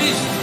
Jesus.